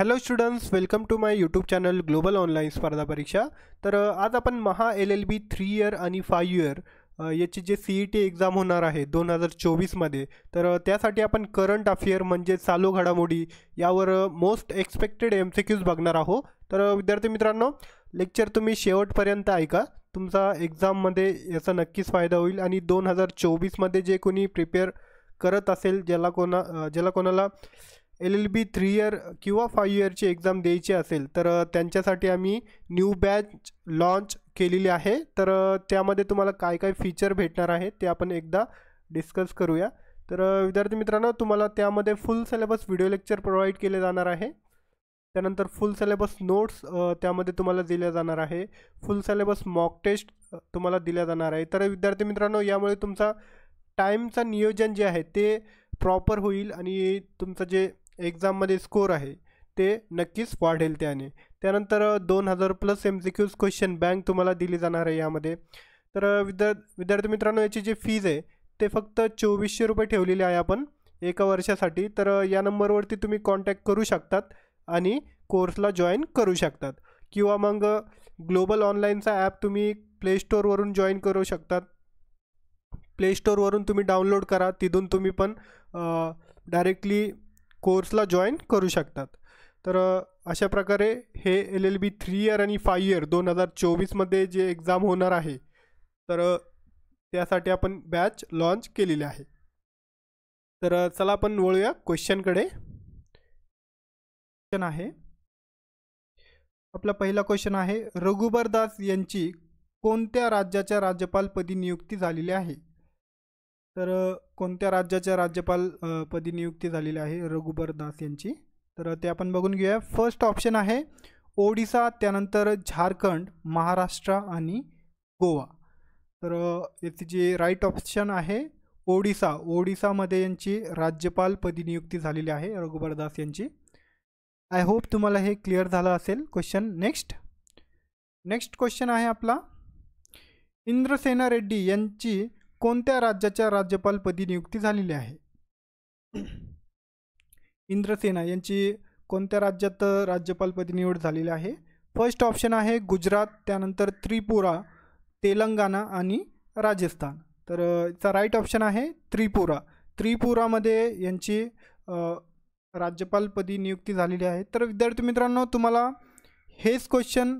Hello students welcome to my YouTube channel global online स्पर्धा परीक्षा तर आज आपण Maha L L B three year आणि फाय इयर याची जे सी ई टी एक्झाम होणार आहे दोन हजार चोवीसमध्ये तर त्यासाठी आपण करंट अफेअर म्हणजे चालू घडामोडी यावर most expected M C Qs बघणार आहोत. तर विद्यार्थी मित्रांनो लेक्चर तुम्ही शेवटपर्यंत ऐका. तुमचा एक्झाममध्ये याचा नक्कीच फायदा होईल आणि दोन हजार चोवीसमध्ये जे कोणी प्रिपेअर करत असेल ज्याला कोणा ज्याला कोणाला L L B three year किंवा फाईव्ह इयरची एक्झाम द्यायची असेल तर त्यांच्यासाठी आम्ही न्यू बॅच लॉन्च केलेली आहे. तर त्यामध्ये तुम्हाला काय काय फीचर भेटणार आहे ते आपण एकदा डिस्कस करूया. तर विद्यार्थी मित्रांनो तुम्हाला त्यामध्ये full syllabus video lecture provide केले जाणार आहे. त्यानंतर फुल सिलेबस नोट्स त्यामध्ये तुम्हाला दिल्या जाणार आहे. फुल सिलेबस मॉक टेस्ट तुम्हाला दिल्या जाणार आहे. तर विद्यार्थी मित्रांनो यामुळे तुमचा टाईमचं नियोजन जे आहे ते प्रॉपर होईल आणि तुमचं जे एक्झाममध्ये स्कोर आहे ते नक्कीच वाढेल त्याने. त्यानंतर दोन हजार plus M C Qs question bank तुम्हाला दिली जाणार आहे यामध्ये. तर विद्या विद्यार्थी मित्रांनो याची जी फीज आहे ते फक्त चोवीसशे रुपये ठेवलेली आहे आपण एका वर्षासाठी. तर या नंबरवरती तुम्ही कॉन्टॅक्ट करू शकतात आणि कोर्सला जॉईन करू शकतात. किंवा मग ग्लोबल ऑनलाईनचा ॲप तुम्ही प्ले स्टोअरवरून जॉईन करू शकतात. प्ले स्टोअरवरून तुम्ही डाउनलोड करा. तिथून तुम्ही पण डायरेक्टली कोर्सला जॉईन करू शकतात. तर अशा प्रकारे हे L L B three year आणि फाय इयर दोन हजार चोवीसमध्ये जे एक्झाम होणार आहे तर त्यासाठी आपण बॅच लॉन्च केलेली आहे. तर चला आपण वळूया क्वेश्चनकडे क्वेश्चन आहे. आपला पहिला क्वेश्चन आहे रघुबर दास यांची कोणत्या राज्याच्या राज्यपालपदी नियुक्ती झालेली आहे? तर कोणत्या राज्याच्या राज्यपाल पदी नियुक्ती झालेली आहे? रघुबर दास यांची. तर ते आपण बघून घेऊया. फर्स्ट ऑप्शन आहे ओडिसा त्यानंतर झारखंड महाराष्ट्र आणि गोवा. तर याची जी राईट ऑप्शन आहे ओडिसा. ओडिसामध्ये यांची राज्यपाल पदी नियुक्ती झालेली आहे रघुबर दास यांची. आय होप तुम्हाला हे क्लिअर झालं असेल. क्वेश्चन नेक्स्ट नेक्स्ट क्वेश्चन आहे आपला. इंद्रसेना रेड्डी यांची कोणत्या राज्याच्या राज्यपालपदी नियुक्ती झालेली आहे? इंद्रसेना यांची कोणत्या राज्यात राज्यपालपदी निवड झालेली आहे? फर्स्ट ऑप्शन आहे गुजरात त्यानंतर त्रिपुरा तेलंगणा आणि राजस्थान. तर याचा राईट ऑप्शन आहे त्रिपुरा. त्रिपुरामध्ये यांची राज्यपालपदी नियुक्ती झालेली आहे. तर विद्यार्थी मित्रांनो तुम्हाला हेच क्वेश्चन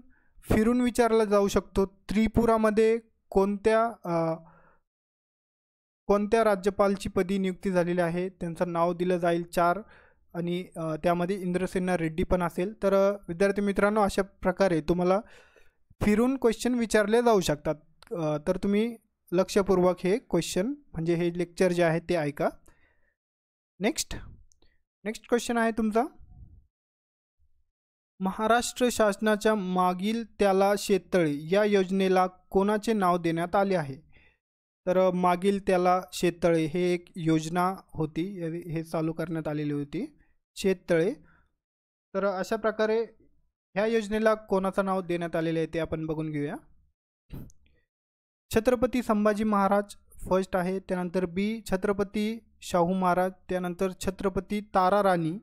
फिरून विचारला जाऊ शकतो. त्रिपुरामध्ये कोणत्या कोणत्या राज्यपालची पदी नियुक्ती झालेली आहे? त्यांचं नाव दिलं जाईल चार आणि त्यामध्ये इंद्रसेना रेड्डी पण असेल. तर विद्यार्थी मित्रांनो अशा प्रकारे तुम्हाला फिरून क्वेश्चन विचारले जाऊ शकतात. तर तुम्ही लक्षपूर्वक हे क्वेश्चन म्हणजे हे लेक्चर जे आहे ते ऐका. नेक्स्ट नेक्स्ट क्वेश्चन आहे तुमचा. महाराष्ट्र शासनाच्या मागील त्याला शेततळे या योजनेला कोणाचे नाव देण्यात आले आहे? तर मागील त्याला शेततळे हे एक योजना होती हे- चालू करण्यात आलेली होती. शेततळे. तर अशा प्रकारे ह्या योजनेला कोणाचं नाव देण्यात आलेलं आहे ते आपण बघून घेऊया. छत्रपती संभाजी महाराज फर्स्ट आहे त्यानंतर बी छत्रपती शाहू महाराज त्यानंतर छत्रपती तारा राणी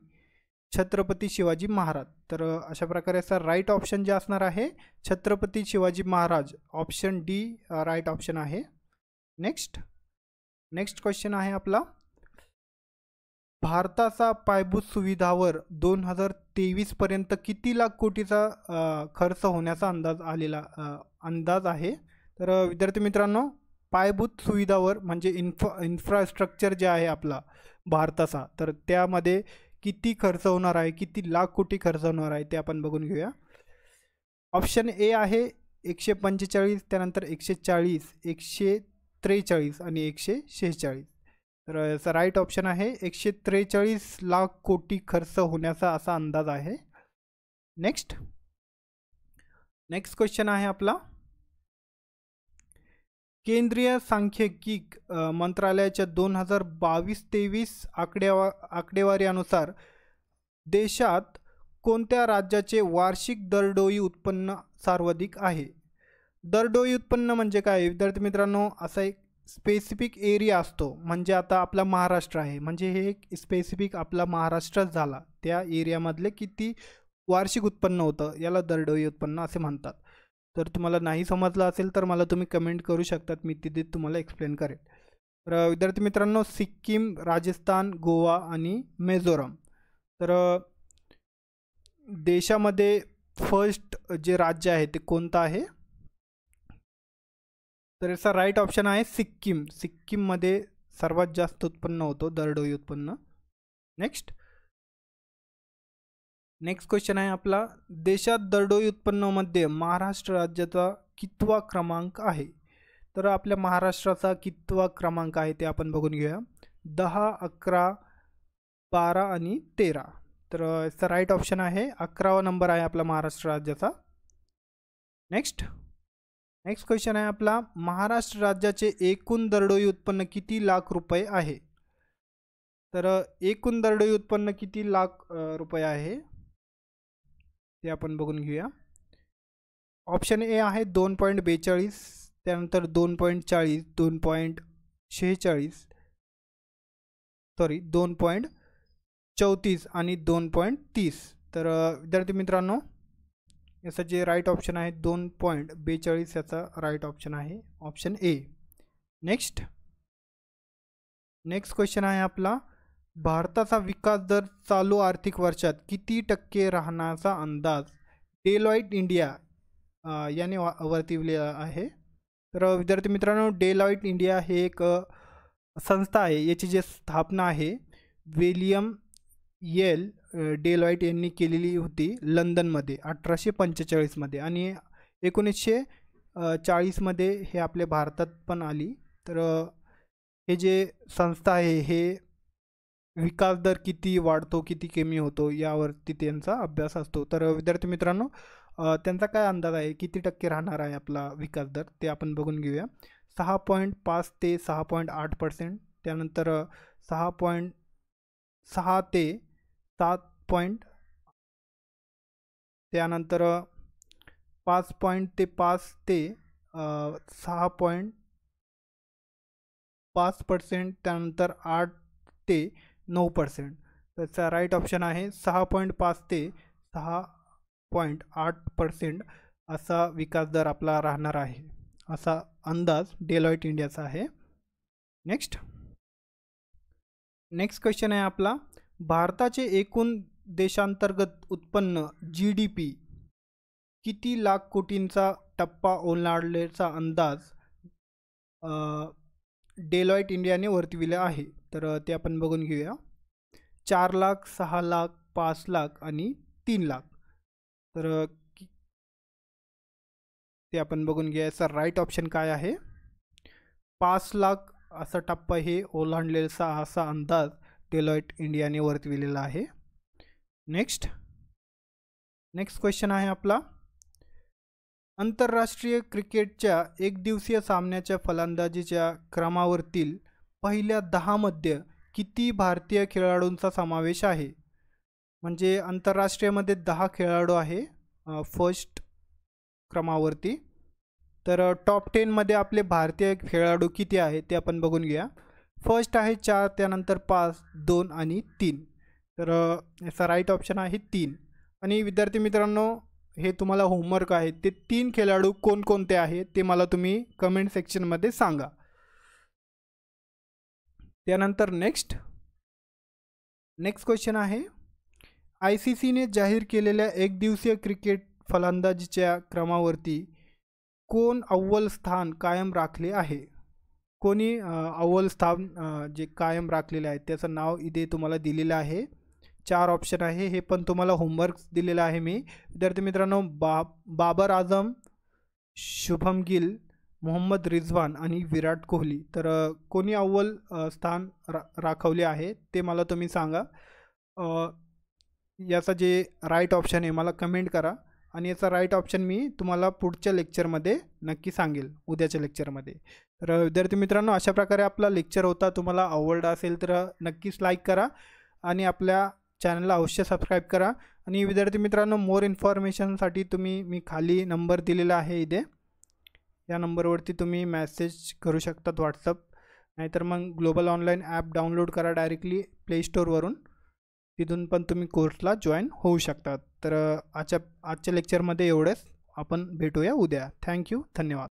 छत्रपती शिवाजी महाराज. तर अशा प्रकारे असा राईट ऑप्शन जे असणार आहे Chhatrapati Shivaji Maharaj. Option D right option आहे. नेक्स्ट नेक्स्ट क्वेश्चन आहे आपला. भारताचा पायाभूत सुविधावर दोन हजार तेवीसपर्यंत किती लाख कोटीचा खर्च होण्याचा अंदाज आलेला अंदाज आहे? तर विद्यार्थी मित्रांनो पायाभूत सुविधावर म्हणजे इन्फ्रा इन्फ्रास्ट्रक्चर जे आहे आपला भारताचा तर त्यामध्ये किती खर्च होणार आहे? किती लाख कोटी खर्च होणार आहे? ते आपण बघून घेऊया. ऑप्शन ए आहे एकशे पंचेचाळीस त्यानंतर एकशे चाळीस एकशे त्रेचाळीस आणि एकशे शेहेचाळीस. तर याचा राईट ऑप्शन आहे एकशे त्रेचाळीस लाख कोटी खर्च होण्याचा असा अंदाज आहे. नेक्स्ट नेक्स्ट क्वेश्चन आहे आपला. केंद्रीय सांख्यिकी मंत्रालयाच्या दोन हजार बावीस तेवीस आकडेवा आकडेवारीनुसार देशात कोणत्या राज्याचे वार्षिक दरडोई उत्पन्न सर्वाधिक आहे? दरडोई उत्पन्न म्हणजे काय? विद्यार्थी मित्रांनो असा एक स्पेसिफिक एरिया असतो. म्हणजे आता आपला महाराष्ट्र आहे. म्हणजे हे एक स्पेसिफिक आपला महाराष्ट्रच झाला. त्या एरियामधले किती वार्षिक उत्पन्न होतं याला दरडोई उत्पन्न असे म्हणतात. तर तुम्हाला नाही समजलं असेल तर मला तुम्ही कमेंट करू शकतात. मी तिथे तुम्हाला एक्सप्लेन करेन तर विद्यार्थी मित्रांनो सिक्कीम राजस्थान गोवा आणि मिझोराम. तर देशामध्ये फर्स्ट जे राज्य आहे ते कोणतं आहे? तर याचा राईट ऑप्शन आहे सिक्कीम. सिक्कीममध्ये सर्वात जास्त उत्पन्न होतो दरडोई उत्पन्न. नेक्स्ट नेक्स्ट क्वेश्चन आहे आपला. देशात दरडोई उत्पन्नामध्ये महाराष्ट्र राज्याचा कितवा क्रमांक आहे? तर आपल्या महाराष्ट्राचा कितवा क्रमांक आहे ते आपण बघून घेऊया. दहा अकरा बारा आणि तेरा. तर याचा राईट ऑप्शन आहे. अकरावा नंबर आहे आपला महाराष्ट्र राज्याचा. नेक्स्ट नेक्स्ट क्वेश्चन आहे आपला. महाराष्ट्र राज्याचे एकूण दरडोई उत्पन्न किती लाख रुपये आहे? तर एकूण दरडोई उत्पन्न किती लाख रुपये आहे? ते आपण बघून घेऊया. ऑप्शन ए आहे दोन पॉईंट बेचाळीस त्यानंतर दोन पॉईंट चाळीस दोन पॉईंट शेहेचाळीस सॉरी दोन पॉईंट चौतीस आणि दोन पॉईंट तीस. तर विद्यार्थी मित्रांनो याचं जे राईट ऑप्शन आहे दोन पॉईंट बेचाळीस याचा राईट ऑप्शन आहे. Option A next next question आहे आपला. भारताचा विकास दर चालू आर्थिक वर्षात किती टक्के राहण्याचा अंदाज? डेलॉईट इंडिया याने वा आहे. तर विद्यार्थी मित्रांनो डेलॉईट इंडिया हे एक संस्था आहे. याची जे स्थापना आहे विलियम येल डेलॉईट यांनी केलेली होती लंडनमध्ये अठराशे पंचेचाळीसमध्ये. आणि एकोणीसशे चाळीसमध्ये हे आपल्या भारतात पण आली. तर हे जे संस्था आहे हे विकास दर किती वाढतो किती कमी होतो यावरती त्यांचा अभ्यास असतो. तर विद्यार्थी मित्रांनो त्यांचा काय अंदाज आहे? किती टक्के राहणार आहे आपला विकास दर? ते आपण बघून घेऊया. सहा पॉईंट पाच ते सहा पॉईंट आठ पर्सेंट. त्यानंतर सहा पॉईंट सहा ते सात पॉईंट त्यानंतर पाच पॉईंट ते पाच ते सहा पॉईंट पाच पर्सेंट त्यानंतर आठ ते नऊ पर्सेंट. त्याचा राईट ऑप्शन आहे सहा पॉईंट पाच ते सहा पॉईंट आठ पर्सेंट असा विकास दर आपला राहणार आहे. असा अंदाज डेलॉईट इंडियाचा आहे. नेक्स्ट. नेक्स्ट क्वेश्चन आहे आपला. भारताचे एकूण देशांतर्गत उत्पन्न जी डी पी किती लाख कोटींचा टप्पा ओलांडल्याचा अंदाज डेलॉईट इंडियाने वर्तविला आहे. तर ते आपण बघून घेऊया. चार लाख सहा लाख पाच लाख आणि तीन लाख. तर ते आपण बघून घ्या याचा राईट ऑप्शन काय आहे? पाच लाख असा टप्पा हे ओलांडलेला असा अंदाज. डेलॉईट इंडियाने वर्तविलेला आहे. नेक्स्ट नेक्स्ट क्वेश्चन आहे आपला. आंतरराष्ट्रीय क्रिकेटच्या एकदिवसीय सामन्याच्या फलंदाजीच्या क्रमावरतील पहिल्या दहामध्ये किती भारतीय खेळाडूंचा समावेश आहे? म्हणजे आंतरराष्ट्रीयमध्ये दहा खेळाडू आहे फर्स्ट क्रमावरती. तर टॉप टेनमध्ये आपले भारतीय खेळाडू किती आहे ते आपण बघून घ्या फर्स्ट आहे चार त्यानंतर पाच दोन आणि तीन. तर याचा राईट ऑप्शन आहे तीन. आणि विद्यार्थी मित्रांनो हे तुम्हाला होमवर्क आहे. ते तीन खेळाडू कोणकोणते आहेत ते मला तुम्ही कमेंट सेक्शनमध्ये सांगा. त्यानंतर नेक्स्ट नेक्स्ट क्वेश्चन आहे. आय सी सीने जाहीर केलेल्या एकदिवसीय क्रिकेट फलंदाजीच्या क्रमावरती कोण अव्वल स्थान कायम राखले आहे? कोणी अव्वल स्थान जे कायम राखलेले आहे त्याचं नाव इथे तुम्हाला दिलेलं आहे. चार ऑप्शन आहे हे पण तुम्हाला होमवर्क दिलेलं आहे मी. विद्यार्थी मित्रांनो बा बाबर आझम शुभम गिल मोहम्मद रिझवान आणि विराट कोहली. तर कोणी अव्वल स्थान रा राखवले आहे ते मला तुम्ही सांगा. याचा जे राईट ऑप्शन आहे मला कमेंट करा. आणि याचा राईट ऑप्शन मी तुम्हाला पुढच्या लेक्चरमध्ये नक्की सांगेल उद्याच्या लेक्चरमध्ये तर विद्यार्थी मित्रांनो अशा प्रकारे आपला लेक्चर होता. तुम्हाला आवडला असेल तर नक्कीच लाईक करा आणि आपल्या चॅनलला अवश्य सबस्क्राईब करा. आणि विद्यार्थी मित्रांनो मोर इन्फॉर्मेशनसाठी तुम्ही मी खाली नंबर दिलेला आहे इथे. या नंबरवरती तुम्ही मॅसेज करू शकतात व्हॉट्सअप नाहीतर मग ग्लोबल ऑनलाईन ॲप डाउनलोड करा डायरेक्टली प्ले स्टोअरवरून. तिथून पण तुम्ही कोर्सला जॉईन होऊ शकतात. तर आजच्या आजच्या लेक्चरमध्ये एवढंच. आपण भेटूया उद्या. थँक्यू धन्यवाद.